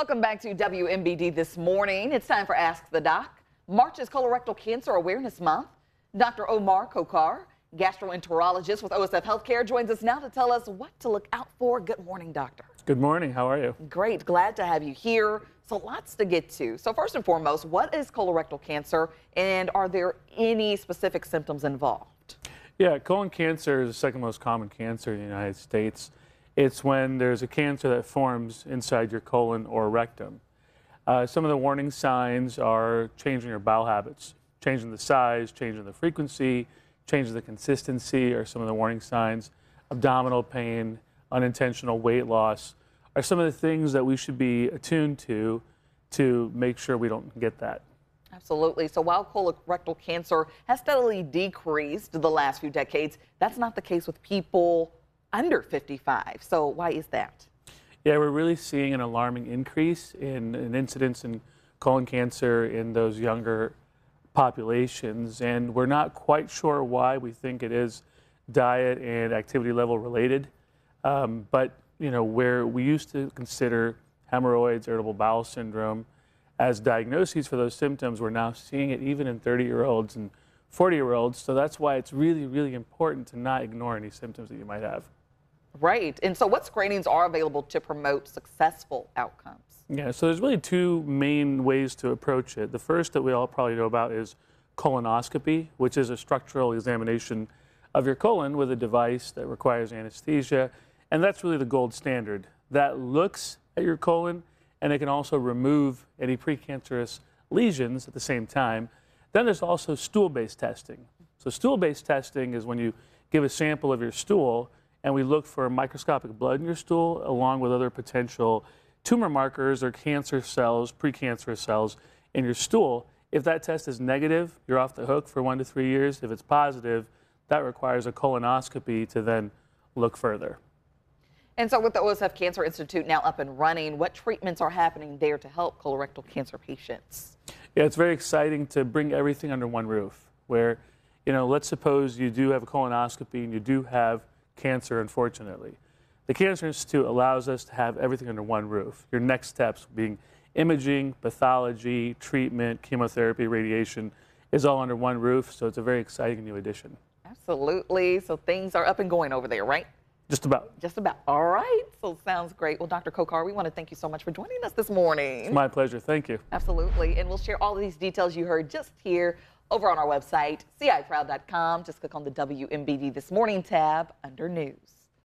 Welcome back to WMBD this morning. It's time for Ask the Doc. March is Colorectal Cancer Awareness Month. Dr. Omar Khokhar, gastroenterologist with OSF Healthcare, joins us now to tell us what to look out for. Good morning, doctor. Good morning. How are you? Great. Glad to have you here. So lots to get to. So first and foremost, what is colorectal cancer and are there any specific symptoms involved? Yeah, colon cancer is the second most common cancer in the United States. It's when there's a cancer that forms inside your colon or rectum. Uh, some of the warning signs are changing your bowel habits, changing the size, changing the frequency, changing the consistency are some of the warning signs. Abdominal pain, unintentional weight loss are some of the things that we should be attuned to to make sure we don't get that. Absolutely. So while colorectal cancer has steadily decreased the last few decades, that's not the case with people under 55. So why is that? Yeah, we're really seeing an alarming increase in, in incidence in colon cancer in those younger populations, and we're not quite sure why. We think it is diet and activity level related, um, but you know where we used to consider hemorrhoids, irritable bowel syndrome as diagnoses for those symptoms, we're now seeing it even in 30-year-olds and 40-year-olds. So that's why it's really, really important to not ignore any symptoms that you might have. Right. And so, what screenings are available to promote successful outcomes? Yeah, so there's really two main ways to approach it. The first that we all probably know about is colonoscopy, which is a structural examination of your colon with a device that requires anesthesia. And that's really the gold standard. That looks at your colon and it can also remove any precancerous lesions at the same time. Then there's also stool based testing. So, stool based testing is when you give a sample of your stool and we look for microscopic blood in your stool along with other potential tumor markers or cancer cells, precancerous cells in your stool. If that test is negative, you're off the hook for one to three years. If it's positive, that requires a colonoscopy to then look further. And so, with the OSF Cancer Institute now up and running, what treatments are happening there to help colorectal cancer patients? Yeah, it's very exciting to bring everything under one roof. Where, you know, let's suppose you do have a colonoscopy and you do have cancer, unfortunately. The Cancer Institute allows us to have everything under one roof. Your next steps being imaging, pathology, treatment, chemotherapy, radiation is all under one roof, so it's a very exciting new addition. Absolutely. So things are up and going over there, right? Just about. Just about. All right. So sounds great. Well, Dr. Khokhar, we want to thank you so much for joining us this morning. It's my pleasure. Thank you. Absolutely. And we'll share all of these details you heard just here over on our website, ciproud.com. Just click on the WMBD This Morning tab under News.